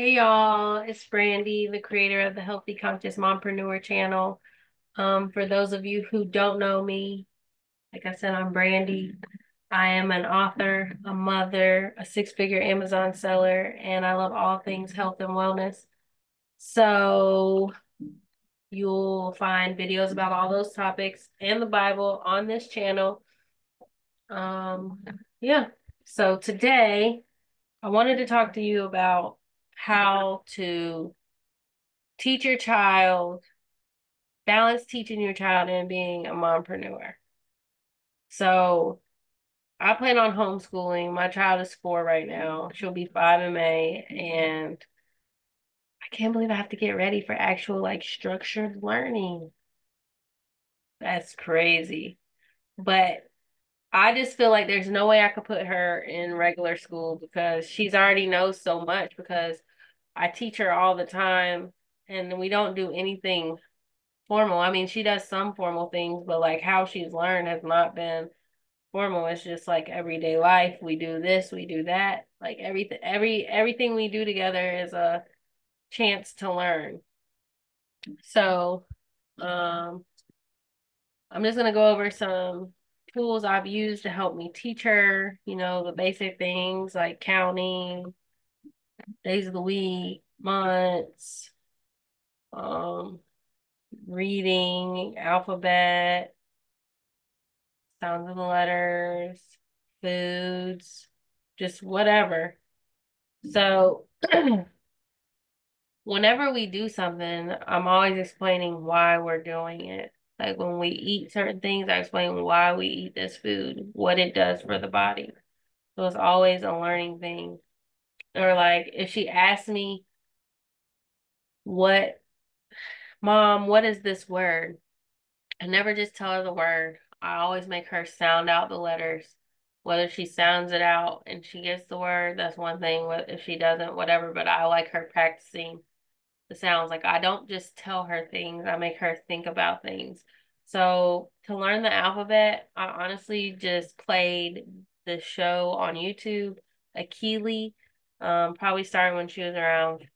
Hey y'all, it's Brandi, the creator of the Healthy Conscious Mompreneur channel. Um, for those of you who don't know me, like I said, I'm Brandi. I am an author, a mother, a six-figure Amazon seller, and I love all things health and wellness. So you'll find videos about all those topics and the Bible on this channel. Um, yeah. So today I wanted to talk to you about how to teach your child, balance teaching your child and being a mompreneur. So I plan on homeschooling. My child is four right now. She'll be five in May. And I can't believe I have to get ready for actual like structured learning. That's crazy. But I just feel like there's no way I could put her in regular school because she's already knows so much because I teach her all the time and we don't do anything formal. I mean, she does some formal things, but like how she's learned has not been formal. It's just like everyday life. We do this, we do that. Like everything every everything we do together is a chance to learn. So, um I'm just going to go over some tools I've used to help me teach her, you know, the basic things like counting, days of the week, months, um, reading, alphabet, sounds of the letters, foods, just whatever. So whenever we do something, I'm always explaining why we're doing it. Like when we eat certain things, I explain why we eat this food, what it does for the body. So it's always a learning thing. Or like if she asks me, what, mom, what is this word? I never just tell her the word. I always make her sound out the letters. Whether she sounds it out and she gets the word, that's one thing. If she doesn't, whatever. But I like her practicing the sounds. Like I don't just tell her things, I make her think about things. So to learn the alphabet, I honestly just played the show on YouTube, Akili. Um, probably started when she was around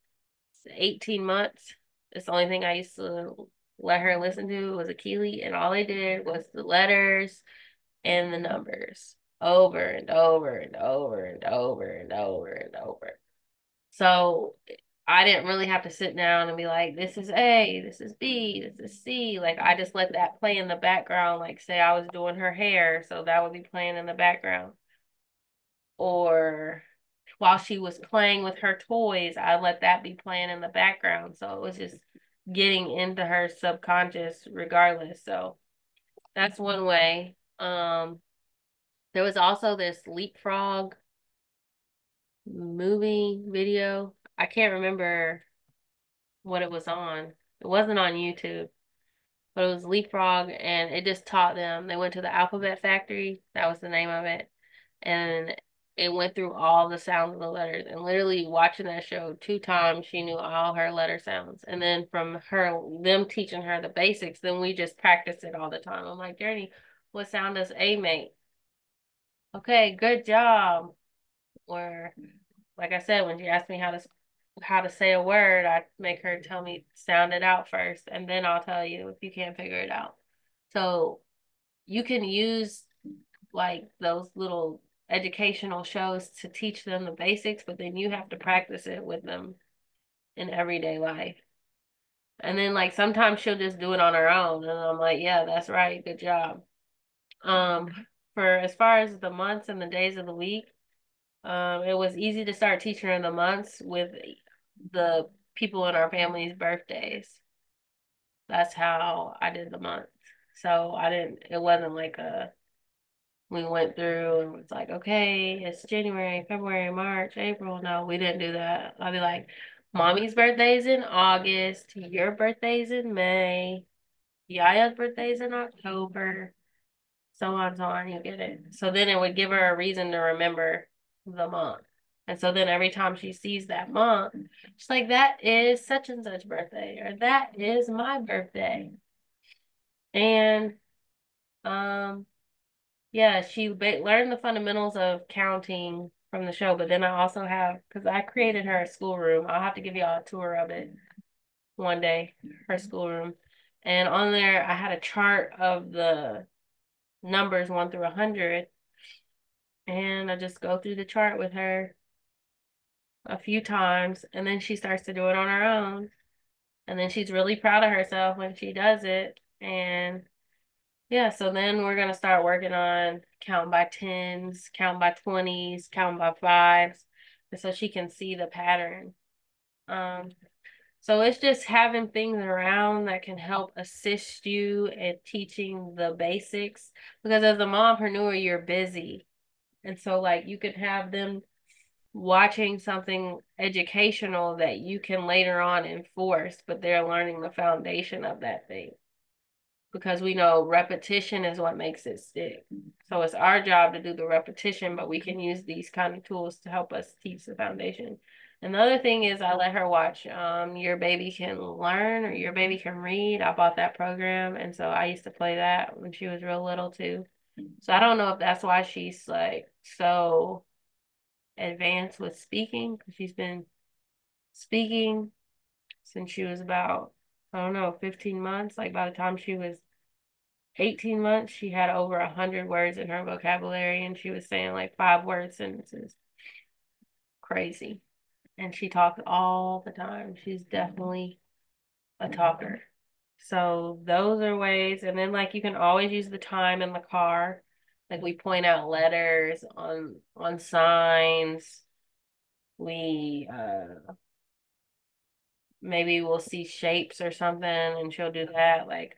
18 months. It's the only thing I used to let her listen to was Akili, and all they did was the letters and the numbers over and over and over and over and over and over. So I didn't really have to sit down and be like, this is A, this is B, this is C. Like I just let that play in the background. Like say I was doing her hair, so that would be playing in the background. Or while she was playing with her toys, I let that be playing in the background. So it was just getting into her subconscious regardless. So that's one way. Um there was also this leapfrog movie video I can't remember what it was on. It wasn't on YouTube, but it was Leapfrog, and it just taught them. They went to the Alphabet Factory. That was the name of it, and it went through all the sounds of the letters. And literally watching that show two times, she knew all her letter sounds. And then from her, them teaching her the basics, then we just practice it all the time. I'm like, Journey, what sound does A make? Okay, good job. Or, like I said, when she asked me how to how to say a word, I make her tell me sound it out first, and then I'll tell you if you can't figure it out. So you can use like those little educational shows to teach them the basics, but then you have to practice it with them in everyday life. And then like sometimes she'll just do it on her own, and I'm like, yeah, that's right, good job. Um, for as far as the months and the days of the week, um, it was easy to start teaching her the months with the people in our family's birthdays. That's how I did the month. So I didn't, it wasn't like a, we went through and it's like, okay, it's January, February, March, April. No, we didn't do that. I'll be like, mommy's birthday's in August, your birthday's in May, Yaya's birthday's in October, so on, so on, you get it. So then it would give her a reason to remember the month. And so then every time she sees that month, she's like, that is such and such birthday, or that is my birthday. And um, yeah, she learned the fundamentals of counting from the show. But then I also have because I created her schoolroom. I'll have to give y'all a tour of it one day, her mm-hmm. schoolroom. And on there I had a chart of the numbers one through a hundred. And I just go through the chart with her a few times and then she starts to do it on her own. And then she's really proud of herself when she does it. And yeah, so then we're gonna start working on count by tens, count by twenties, count by fives, so she can see the pattern. Um, so it's just having things around that can help assist you in teaching the basics. Because as a mompreneur, you're busy. And so like you could have them watching something educational that you can later on enforce, but they're learning the foundation of that thing because we know repetition is what makes it stick. So it's our job to do the repetition, but we can use these kind of tools to help us teach the foundation. Another thing is I let her watch um Your Baby Can Learn or Your Baby Can Read. I bought that program and so I used to play that when she was real little too. So I don't know if that's why she's like so advanced with speaking because she's been speaking since she was about I don't know, 15 months. Like by the time she was 18 months, she had over a hundred words in her vocabulary and she was saying like five word sentences. Crazy. And she talks all the time. She's definitely a talker. So those are ways. And then like you can always use the time in the car. Like we point out letters on on signs. We uh maybe we'll see shapes or something and she'll do that. Like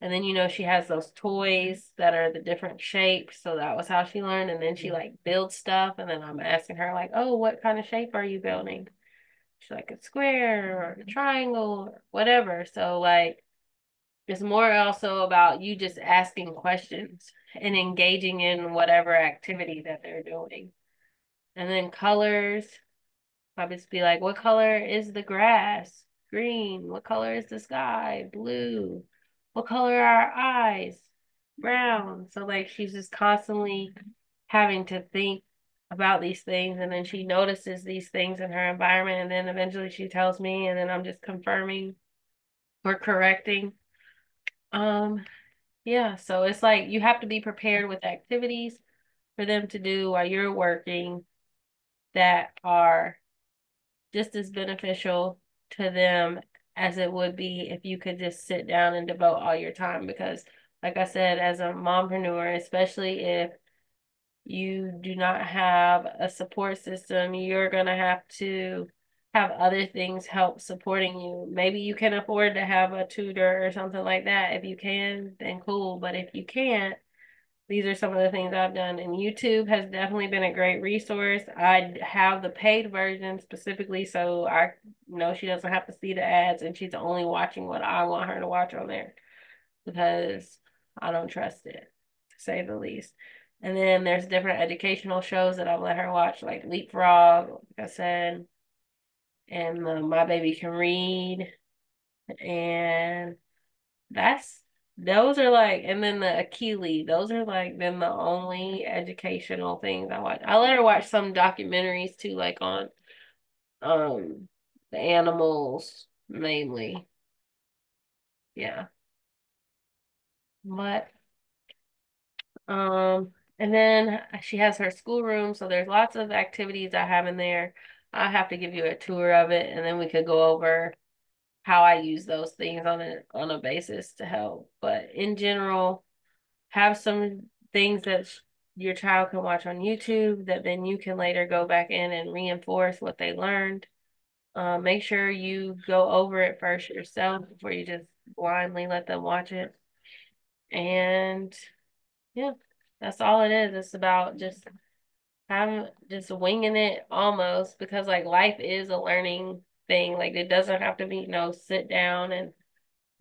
and then you know she has those toys that are the different shapes. So that was how she learned. And then she mm-hmm. like builds stuff. And then I'm asking her like, oh, what kind of shape are you building? She's like a square or a mm-hmm. triangle or whatever. So like it's more also about you just asking questions and engaging in whatever activity that they're doing. And then colors. I just be like, what color is the grass? Green. What color is the sky? Blue what color are our eyes? Brown. So like she's just constantly having to think about these things and then she notices these things in her environment and then eventually she tells me and then I'm just confirming or correcting. Um yeah, so it's like you have to be prepared with activities for them to do while you're working that are just as beneficial to them as it would be if you could just sit down and devote all your time because like I said, as a mompreneur, especially if you do not have a support system, you're gonna have to have other things help supporting you. Maybe you can afford to have a tutor or something like that. If you can, then cool. But if you can't, these are some of the things I've done. And YouTube has definitely been a great resource. I have the paid version specifically so I know she doesn't have to see the ads and she's only watching what I want her to watch on there because I don't trust it, to say the least. And then there's different educational shows that I've let her watch, like Leapfrog, like I said, and uh, My Baby Can Read. And that's those are like, and then the Akili, those are like been the only educational things I watch. I let her watch some documentaries too, like on um the animals mainly. Yeah. But um and then she has her schoolroom, so there's lots of activities I have in there. I have to give you a tour of it and then we could go over how I use those things on a on a basis to help. But in general, have some things that your child can watch on YouTube that then you can later go back in and reinforce what they learned. Uh, make sure you go over it first yourself before you just blindly let them watch it. And yeah, that's all it is. It's about just having just winging it almost because like life is a learning thing. Like it doesn't have to be, you know, sit down and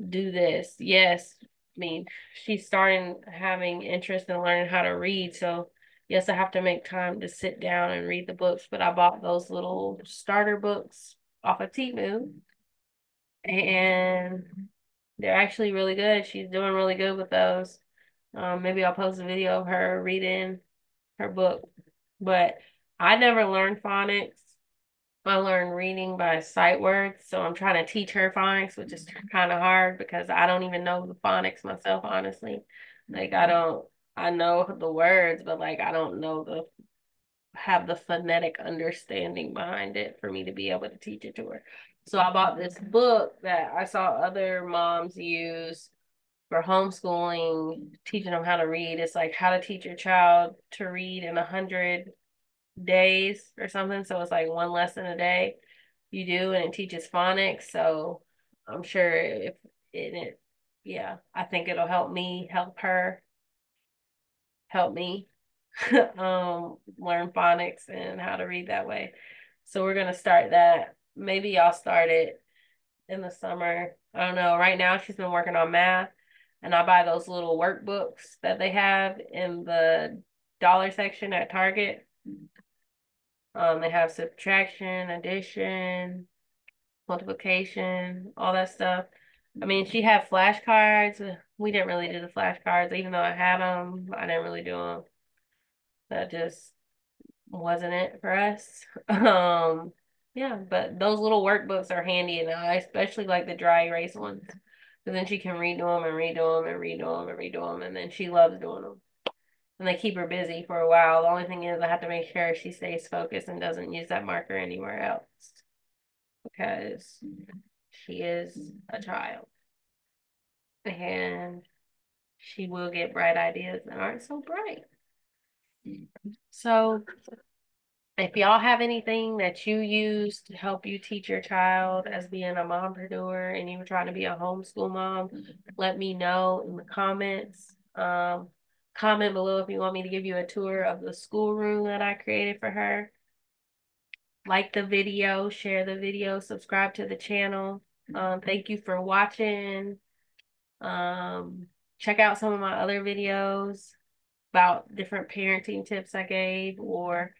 do this. Yes, I mean, she's starting having interest in learning how to read. So yes, I have to make time to sit down and read the books. But I bought those little starter books off of Temu. And they're actually really good. She's doing really good with those. Um, maybe I'll post a video of her reading her book. But I never learned phonics. I learned reading by sight words, so I'm trying to teach her phonics, which is mm-hmm. kind of hard because I don't even know the phonics myself, honestly. Like I mm-hmm. don't, I know the words, but like I don't know the have the phonetic understanding behind it for me to be able to teach it to her. So I bought this book that I saw other moms use for homeschooling, teaching them how to read. It's like how to teach your child to read in a hundred days or something. So it's like one lesson a day you do, and it teaches phonics. So I'm sure if it, it yeah, I think it'll help me help her help me um learn phonics and how to read that way. So we're gonna start that. Maybe y'all start it in the summer. I don't know. Right now she's been working on math and I buy those little workbooks that they have in the dollar section at Target. Um, they have subtraction, addition, multiplication, all that stuff. I mean, she had flashcards. We didn't really do the flashcards, even though I had them. I didn't really do them. That just wasn't it for us. Um, yeah, but those little workbooks are handy, and I especially like the dry erase ones. Because then she can redo them and redo them and redo them and redo them, and then she loves doing them. And they keep her busy for a while. The only thing is, I have to make sure she stays focused and doesn't use that marker anywhere else. Because she is a child. And she will get bright ideas that aren't so bright. So if y'all have anything that you use to help you teach your child as being a mompreneur and you were trying to be a homeschool mom, let me know in the comments. Um, comment below if you want me to give you a tour of the schoolroom that I created for her. Like the video, share the video, subscribe to the channel. Um, thank you for watching. Um, check out some of my other videos about different parenting tips I gave or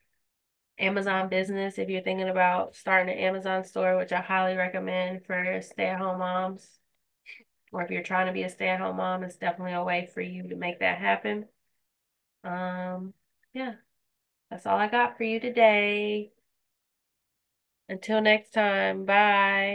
Amazon business if you're thinking about starting an Amazon store, which I highly recommend for stay-at-home moms. Or if you're trying to be a stay-at-home mom, it's definitely a way for you to make that happen. Um, yeah, that's all I got for you today. Until next time, bye.